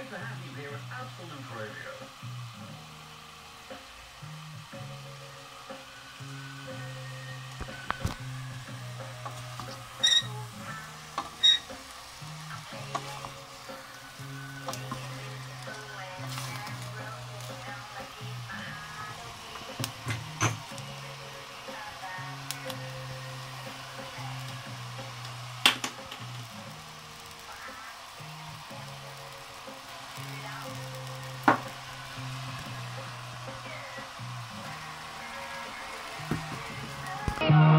great to have you here at Absolute Radio. Bye.